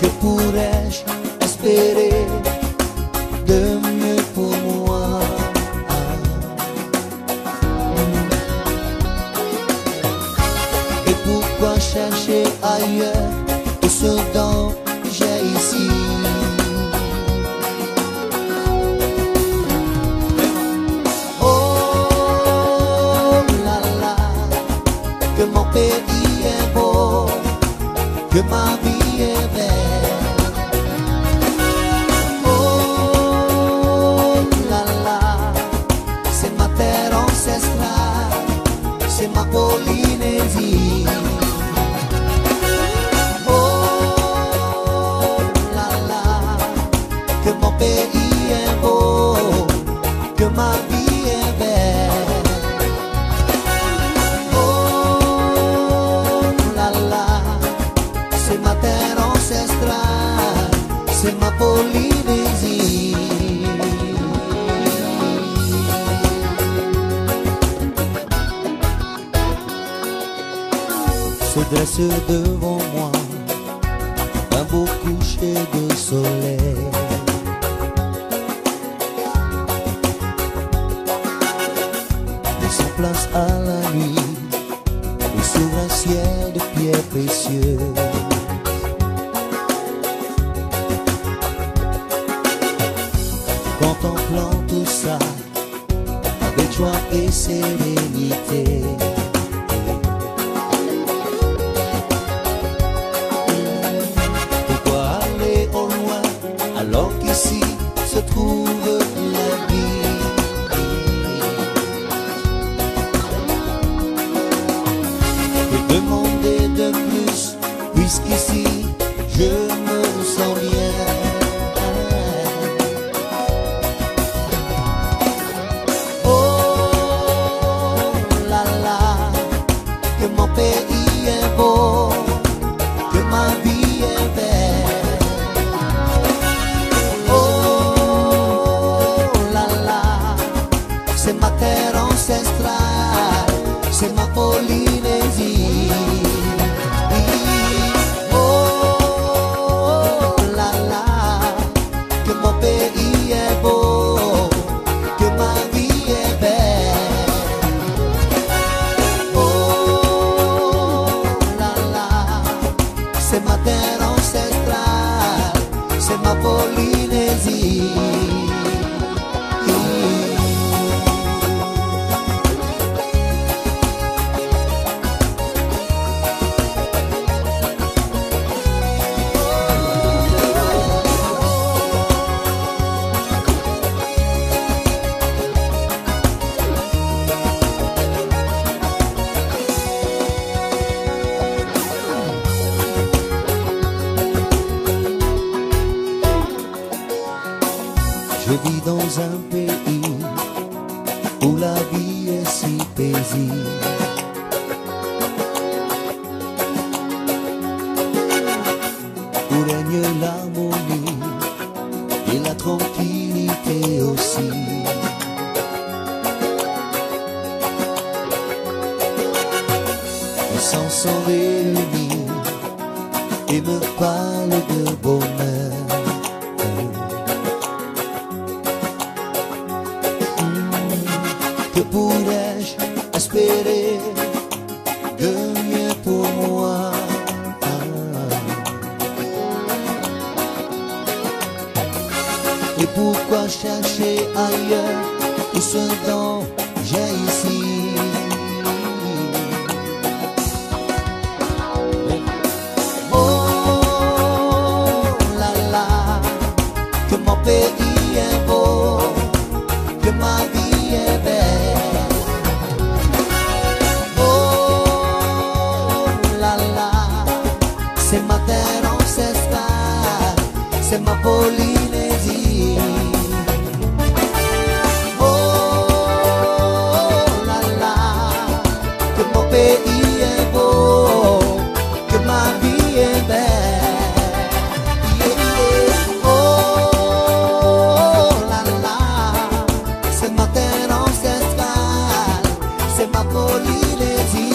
Que pourrais-je espérer de mieux pour moi? Et pourquoi chercher ailleurs tout ce dont j'ai ici? Oh là là, que mon pays est beau, que ma vie pays beau, que ma vie est belle. Oh là là, c'est ma terre ancestrale, c'est ma Polynésie. Se dresse devant moi un beau coucher de soleil. Laissant place à la nuit et s'ouvre un ciel de pierres précieuses. Contemplant tout ça avec joie et sérénité. Pourquoi aller au loin alors qu'ici se trouve demander de plus puisqu'ici je me sens bien Oh là là, que mon pays est beau, que ma vie est belle. Oh là là, c'est ma terre ancestrale, c'est ma Polynésie. Je vis dans un pays où la vie est si paisible. Où règne l'harmonie et la tranquillité aussi. Les sens sont réunis et me parlent de bonheur. Pourrais-je espérer mieux pour moi Et pourquoi chercher ailleurs tout ce dont j'ai ici C'est ma terre en cesta, c'est ma pollinégie, oh là là, que mon pays est beau, que ma vie est belle, oh la la, c'est ma terre en cesta, c'est ma pollinie.